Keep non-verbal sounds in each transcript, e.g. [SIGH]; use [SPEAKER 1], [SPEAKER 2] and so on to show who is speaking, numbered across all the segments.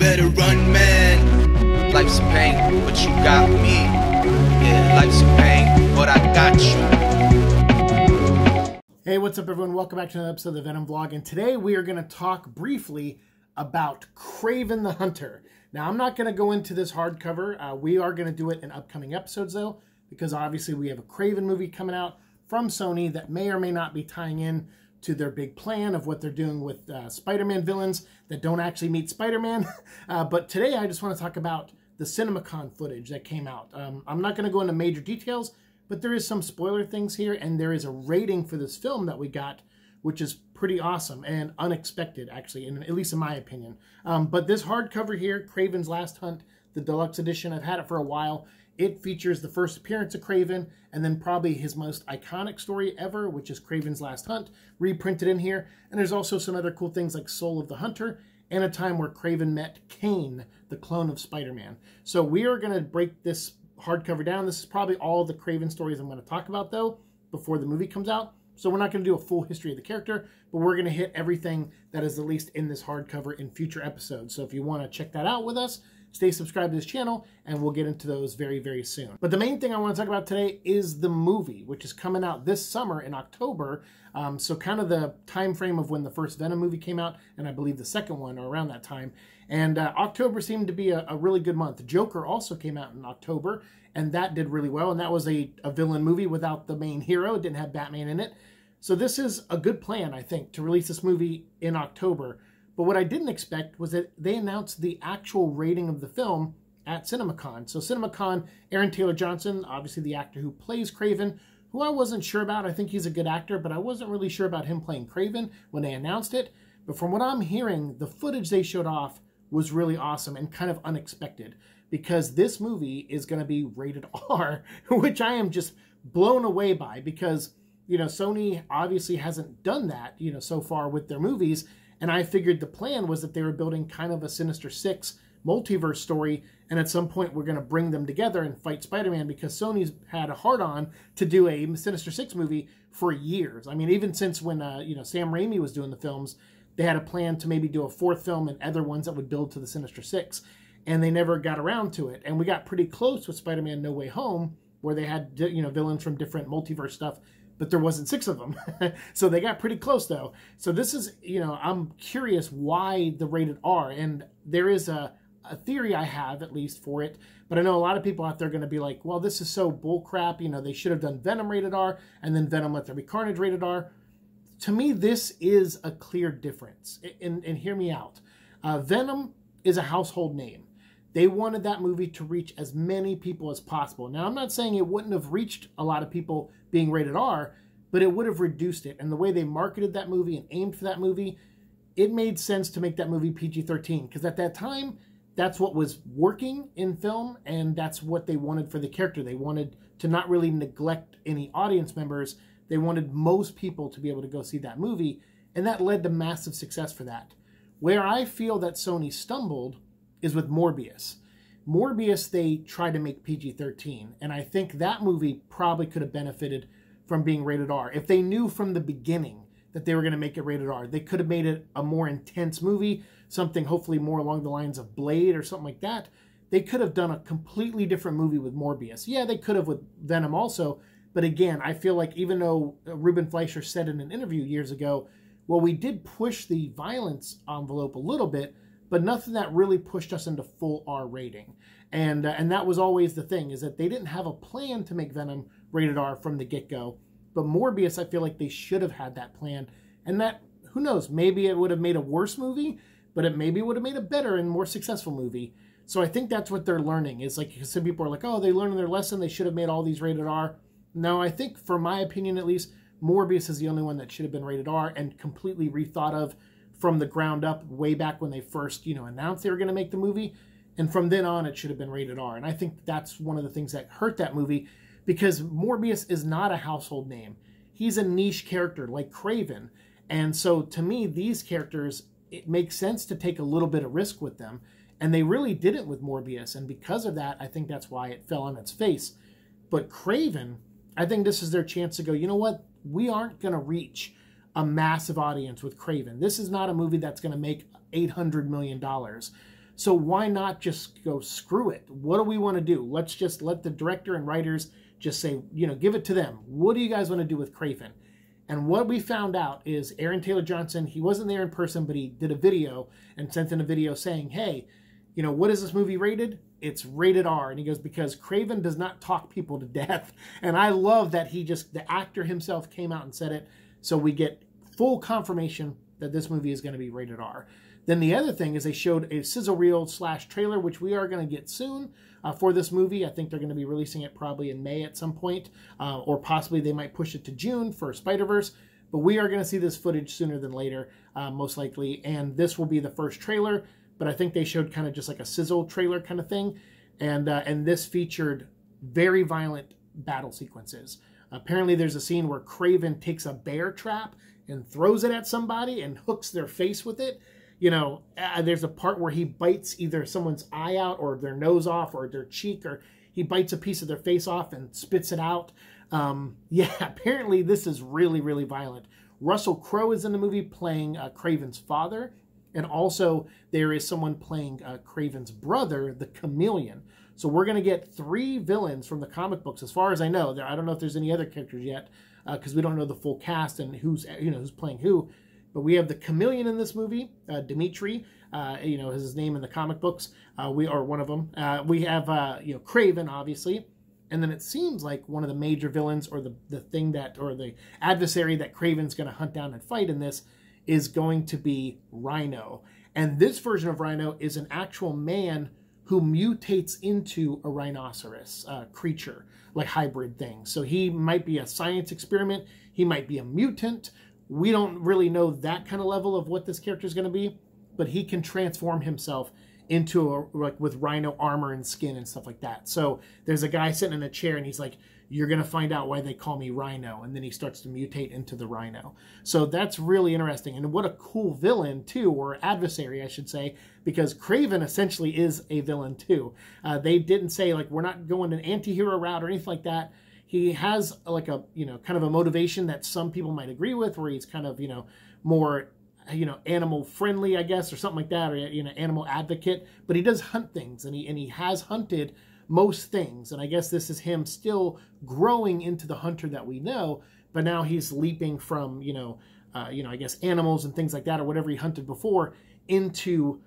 [SPEAKER 1] better run, man. Life's a pain, but you got me. Yeah, life's a pain, but I got you.
[SPEAKER 2] Hey, what's up, everyone? Welcome back to another episode of the Venom Vlog. And today we are going to talk briefly about Kraven the Hunter. Now, I'm not going to go into this hardcover. Uh, we are going to do it in upcoming episodes, though, because obviously we have a Kraven movie coming out from Sony that may or may not be tying in to their big plan of what they're doing with uh, Spider-Man villains that don't actually meet Spider-Man. [LAUGHS] Uh, but today I just want to talk about the CinemaCon footage that came out. Um, I'm not going to go into major details, but there is some spoiler things here, and there is a rating for this film that we got, which is pretty awesome and unexpected, actually, in, at least in my opinion. Um, but this hardcover here, Kraven's Last Hunt, the deluxe edition, I've had it for a while. It features the first appearance of Kraven and then probably his most iconic story ever, which is Kraven's Last Hunt, reprinted in here. And there's also some other cool things like Soul of the Hunter and a time where Kraven met Kaine, the clone of Spider-Man. So we are going to break this hardcover down. This is probably all the Kraven stories I'm going to talk about, though, before the movie comes out. So we're not going to do a full history of the character, but we're going to hit everything that is at least in this hardcover in future episodes. So if you want to check that out with us, stay subscribed to this channel, and we'll get into those very, very soon. But the main thing I want to talk about today is the movie, which is coming out this summer in October. Um, so kind of the time frame of when the first Venom movie came out, and I believe the second one, or around that time. And uh, October seemed to be a, a, really good month. Joker also came out in October, and that did really well. And that was a, a villain movie without the main hero. It didn't have Batman in it. So this is a good plan, I think, to release this movie in October. But what I didn't expect was that they announced the actual rating of the film at CinemaCon. So CinemaCon, Aaron Taylor Johnson, obviously the actor who plays Kraven, who I wasn't sure about. I think he's a good actor, but I wasn't really sure about him playing Kraven when they announced it. But from what I'm hearing, the footage they showed off was really awesome and kind of unexpected because this movie is going to be rated [LAUGHS] R, which I am just blown away by because, you know, Sony obviously hasn't done that, you know, so far with their movies. And I figured the plan was that they were building kind of a Sinister Six multiverse story, and at some point we're going to bring them together and fight Spider-Man because Sony's had a hard on to do a Sinister Six movie for years. I mean, even since when uh, you know Sam Raimi was doing the films, they had a plan to maybe do a fourth film and other ones that would build to the Sinister Six, and they never got around to it. And we got pretty close with Spider-Man No Way Home, where they had you know villains from different multiverse stuff but there wasn't six of them. [LAUGHS] so they got pretty close though. So this is, you know, I'm curious why the rated R. And there is a, a theory I have at least for it, but I know a lot of people out there are going to be like, well, this is so bullcrap. You know, they should have done Venom rated R and then Venom Let There Be Carnage rated R. To me, this is a clear difference. And, and hear me out. Uh, Venom is a household name. They wanted that movie to reach as many people as possible. Now, I'm not saying it wouldn't have reached a lot of people being rated R, but it would have reduced it. And the way they marketed that movie and aimed for that movie, it made sense to make that movie PG 13. Because at that time, that's what was working in film, and that's what they wanted for the character. They wanted to not really neglect any audience members. They wanted most people to be able to go see that movie, and that led to massive success for that. Where I feel that Sony stumbled is with Morbius. Morbius, they tried to make PG 13, and I think that movie probably could have benefited from being rated R. If they knew from the beginning that they were going to make it rated R, they could have made it a more intense movie, something hopefully more along the lines of Blade or something like that. They could have done a completely different movie with Morbius. Yeah, they could have with Venom also, but again, I feel like even though Ruben Fleischer said in an interview years ago, well, we did push the violence envelope a little bit, but nothing that really pushed us into full R rating. And uh, and that was always the thing is that they didn't have a plan to make Venom rated R from the get go. But Morbius, I feel like they should have had that plan, and that who knows, maybe it would have made a worse movie, but it maybe would have made a better and more successful movie. So I think that's what they're learning. Is like some people are like, oh, they learned their lesson. They should have made all these rated R. No, I think, for my opinion at least, Morbius is the only one that should have been rated R and completely rethought of from the ground up way back when they first, you know, announced they were going to make the movie. And from then on, it should have been rated R. And I think that's one of the things that hurt that movie because Morbius is not a household name. He's a niche character like Kraven. And so to me, these characters, it makes sense to take a little bit of risk with them. And they really didn't with Morbius. And because of that, I think that's why it fell on its face. But Kraven, I think this is their chance to go, you know what? We aren't going to reach a massive audience with Kraven. This is not a movie that's going to make $800 million. So why not just go screw it? What do we want to do? Let's just let the director and writers just say, you know, give it to them. What do you guys want to do with Kraven? And what we found out is Aaron Taylor Johnson, he wasn't there in person, but he did a video and sent in a video saying, hey, you know, what is this movie rated? It's rated R. And he goes, because Kraven does not talk people to death. [LAUGHS] And I love that he just, the actor himself came out and said it. So we get full confirmation that this movie is going to be rated R. Then the other thing is they showed a sizzle reel slash trailer, which we are going to get soon uh, for this movie. I think they're going to be releasing it probably in May at some point, uh, or possibly they might push it to June for Spider Verse. But we are going to see this footage sooner than later, uh, most likely, and this will be the first trailer. But I think they showed kind of just like a sizzle trailer kind of thing, and uh, and this featured very violent battle sequences. Apparently, there's a scene where Kraven takes a bear trap and throws it at somebody and hooks their face with it you know, uh, there's a part where he bites either someone's eye out or their nose off or their cheek, or he bites a piece of their face off and spits it out. Um, [LAUGHS] yeah, apparently this is really, really violent. Russell Crowe is in the movie playing uh, Kraven's father, and also there is someone playing uh, Kraven's brother, the Chameleon. So we're going to get three villains from the comic books, as far as I know. There, I don't know if there's any other characters yet, because uh, we don't know the full cast and who's you know who's playing who. But we have the chameleon in this movie, uh, Dmitri. Uh, you know his name in the comic books. Uh, we are one of them. Uh, we have uh, you know Kraven, obviously, and then it seems like one of the major villains, or the the thing that, or the adversary that Kraven's going to hunt down and fight in this, is going to be Rhino. And this version of Rhino is an actual man who mutates into a rhinoceros uh, creature, like hybrid thing. So he might be a science experiment. He might be a mutant. We don't really know that kind of level of what this character is going to be, but he can transform himself into a, like with rhino armor and skin and stuff like that. So there's a guy sitting in a chair and he's like, "You're gonna find out why they call me Rhino," and then he starts to mutate into the Rhino. So that's really interesting, and what a cool villain too, or adversary, I should say, because Kraven essentially is a villain too. Uh, they didn't say like we're not going an anti-hero route or anything like that he has like a you know kind of a motivation that some people might agree with where he's kind of you know more you know animal friendly i guess or something like that or you know animal advocate. But he does hunt things and he and he has hunted most things. And i guess this is him still growing into the hunter that we know but now he's leaping from you know uh, you know i guess animals and things like that or whatever he hunted before into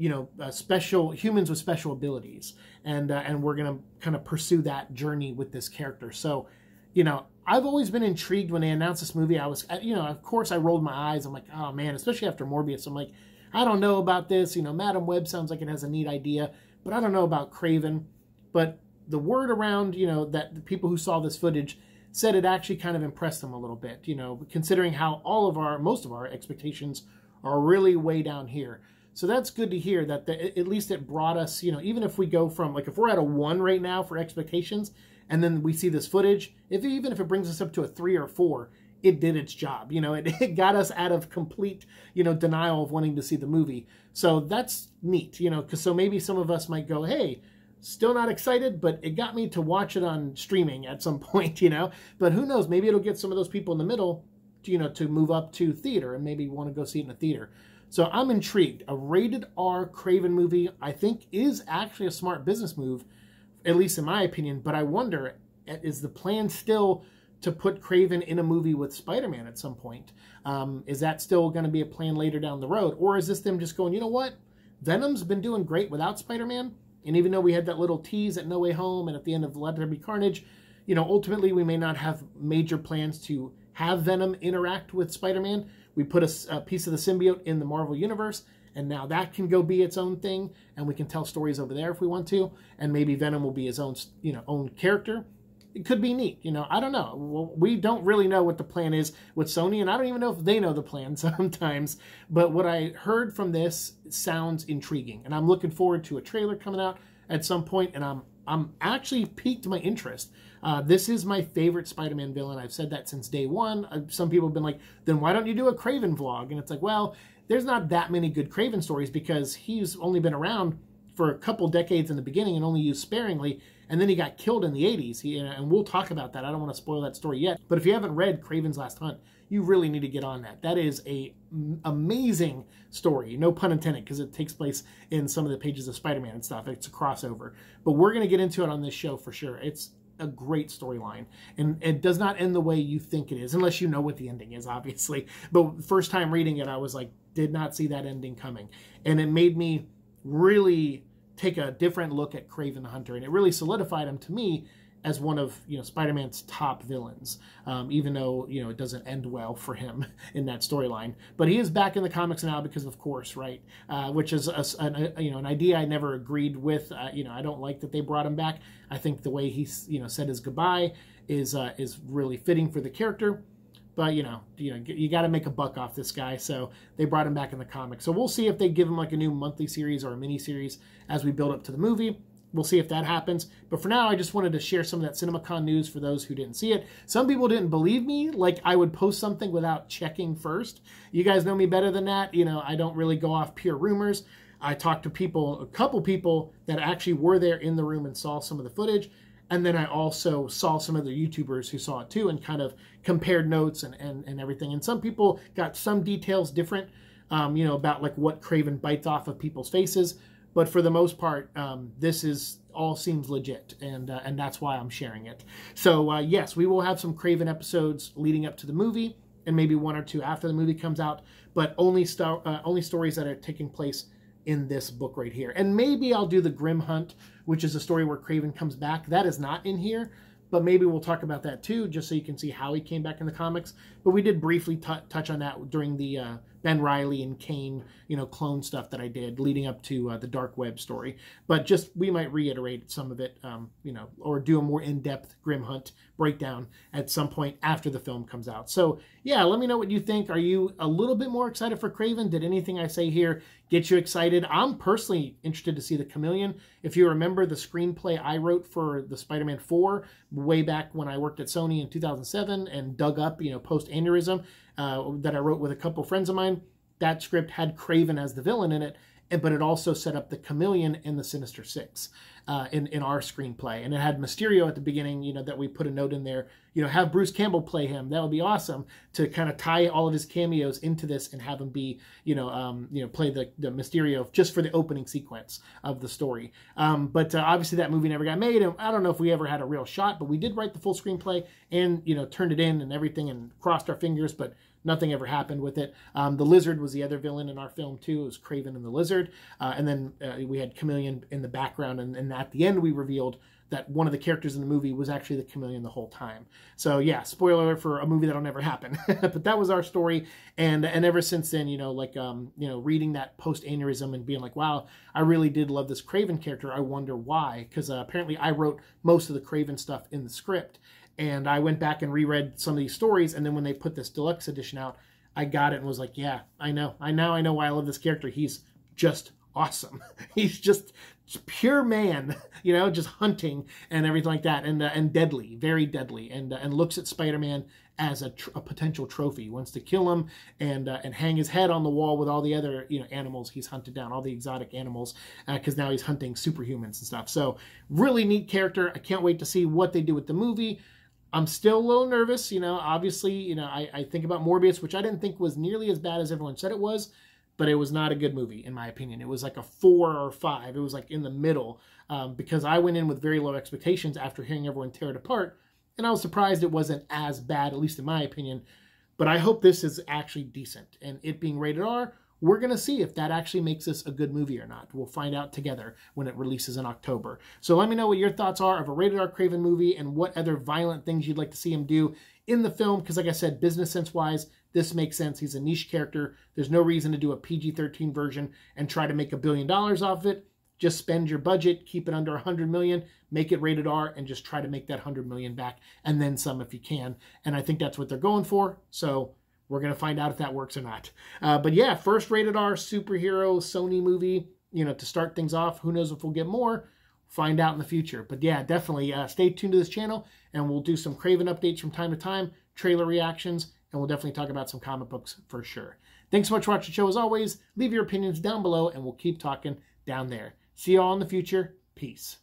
[SPEAKER 2] you know uh, special humans with special abilities. And uh, and we're gonna kind of pursue that journey with this character. So you know i've always been intrigued when they announced this movie. I was you know of course i rolled my eyes. I'm like oh man especially after morbius. I'm like i don't know about this. You know madam web sounds like it has a neat idea but i don't know about Kraven. but the word around you know that the people who saw this footage said it actually kind of impressed them a little bit you know considering how all of our most of our expectations are really way down here. So that's good to hear that the, at least it brought us, you know, even if we go from like if we're at a one right now for expectations, and then we see this footage, if even if it brings us up to a three or four, it did its job. You know, [LAUGHS] it, it got us out of complete, you know, denial of wanting to see the movie. So that's neat, you know, because so maybe some of us might go, hey, still not excited, but it got me to watch it on streaming at some [LAUGHS] point, you know. But who knows? Maybe it'll get some of those people in the middle, to, you know, to move up to theater and maybe want to go see it in a theater. So I'm intrigued. A rated R Kraven movie, I think, is actually a smart business move, at least in my opinion. But I wonder, is the plan still to put Kraven in a movie with Spider-Man at some point? Um, is that still going to be a plan later down the road, or is this them just going, you know what? Venom's been doing great without Spider-Man, and even though we had that little tease at No Way Home and at the end of Let There Be Carnage, you know, ultimately we may not have major plans to have Venom interact with Spider-Man we put a, a, piece of the symbiote in the Marvel Universe, and now that can go be its own thing, and we can tell stories over there if we want to, and maybe Venom will be his own, you know, own character. It could be neat, you know. I don't know. We don't really know what the plan is with Sony, and I don't even know if they know the plan [LAUGHS] sometimes. But what I heard from this sounds intriguing, and I'm looking forward to a trailer coming out at some point, and I'm I'm actually piqued my interest. Uh, this is my favorite Spider-Man villain. I've said that since day one. Uh, some people have been like, then why don't you do a Kraven vlog? And it's like, well, there's not that many good Kraven stories because he's only been around for a couple decades in the beginning and only used sparingly. And then he got killed in the 80s. He, uh, and we'll talk about that. I don't want to spoil that story yet. But if you haven't read Kraven's Last Hunt, you really need to get on that. That is a amazing story. No pun intended, because it takes place in some of the pages of Spider-Man and stuff. It's a crossover. But we're going to get into it on this show for sure. It's a great storyline and it does not end the way you think it is unless you know what the ending is obviously but first time reading it i was like did not see that ending coming and it made me really take a different look at Kraven the Hunter, and it really solidified him to me as one of you know Spider-Man's top villains. Um, even though you know it doesn't end well for him [LAUGHS] in that storyline, but he is back in the comics now because of course, right? Uh, which is a, an, a, you know an idea I never agreed with. Uh, you know I don't like that they brought him back. I think the way he you know said his goodbye is uh, is really fitting for the character. But you know, you know, you got to make a buck off this guy, so they brought him back in the comic. So we'll see if they give him like a new monthly series or a mini series as we build up to the movie. We'll see if that happens. But for now, I just wanted to share some of that CinemaCon news for those who didn't see it. Some people didn't believe me, like I would post something without checking first. You guys know me better than that. You know, I don't really go off pure rumors. I talked to people, a couple people that actually were there in the room and saw some of the footage. And then I also saw some other YouTubers who saw it too and kind of compared notes and, and, and everything. And some people got some details different, um, you know, about like what Kraven bites off of people's faces. But for the most part, um, this is all seems legit, and uh, and that's why I'm sharing it. So uh, yes, we will have some Kraven episodes leading up to the movie, and maybe one or two after the movie comes out. But only sto- uh, only stories that are taking place in this book right here. And maybe I'll do the Grim Hunt, which is a story where Kraven comes back. That is not in here, but maybe we'll talk about that too, just so you can see how he came back in the comics. But we did briefly t- touch on that during the uh, Ben Reilly and Kaine, you know, clone stuff that I did leading up to uh, the Dark Web story. But just we might reiterate some of it, um, you know, or do a more in-depth Grim Hunt breakdown at some point after the film comes out. So yeah, let me know what you think. Are you a little bit more excited for Kraven? Did anything I say here get you excited? I'm personally interested to see the Chameleon. If you remember the screenplay I wrote for the Spider-Man 4 way back when I worked at Sony in 2007 and dug up, you know, post aneurysm uh, that I wrote with a couple friends of mine. That script had Kraven as the villain in it, but it also set up the Chameleon and the Sinister Six uh, in in our screenplay, and it had Mysterio at the beginning. You know that we put a note in there. You know, have Bruce Campbell play him. That would be awesome to kind of tie all of his cameos into this and have him be, you know, um, you know, play the, the Mysterio just for the opening sequence of the story. Um, but uh, obviously that movie never got made, and I don't know if we ever had a real shot. But we did write the full screenplay and you know turned it in and everything and crossed our fingers, but nothing ever happened with it. Um, the Lizard was the other villain in our film too. It was Kraven and the Lizard, uh, and then uh, we had Chameleon in the background, and, and at the end we revealed that one of the characters in the movie was actually the chameleon the whole time. So yeah, spoiler for a movie that'll never happen. [LAUGHS] but that was our story, and and ever since then, you know, like um, you know, reading that post aneurysm and being like, wow, I really did love this Kraven character. I wonder why, because uh, apparently I wrote most of the Kraven stuff in the script, and I went back and reread some of these stories, and then when they put this deluxe edition out, I got it and was like, yeah, I know, I now I know why I love this character. He's just awesome. [LAUGHS] He's just pure man, [LAUGHS] you know, just hunting and everything like that, and uh, and deadly, very deadly, and uh, and looks at Spider-Man as a, a, potential trophy. He wants to kill him and uh, and hang his head on the wall with all the other you know animals he's hunted down, all the exotic animals, because uh, now he's hunting superhumans and stuff. So really neat character. I can't wait to see what they do with the movie. I'm still a little nervous, you know. Obviously, you know, I, I think about Morbius, which I didn't think was nearly as bad as everyone said it was, but it was not a good movie in my opinion. It was like a four or five. It was like in the middle um, because I went in with very low expectations after hearing everyone tear it apart, and I was surprised it wasn't as bad, at least in my opinion. But I hope this is actually decent, and it being rated R we're going to see if that actually makes this a good movie or not. We'll find out together when it releases in October. So let me know what your thoughts are of a rated R Kraven movie and what other violent things you'd like to see him do in the film. Because, like I said, business sense wise, this makes sense. He's a niche character. There's no reason to do a PG 13 version and try to make a billion dollars off of it. Just spend your budget, keep it under 100 million, make it rated R, and just try to make that 100 million back and then some if you can. And I think that's what they're going for. So we're going to find out if that works or not. Uh, but yeah, first rated R superhero Sony movie, you know, to start things off. Who knows if we'll get more? Find out in the future. But yeah, definitely uh, stay tuned to this channel and we'll do some Kraven updates from time to time, trailer reactions, and we'll definitely talk about some comic books for sure. Thanks so much for watching the show as always. Leave your opinions down below and we'll keep talking down there. See y'all in the future. Peace.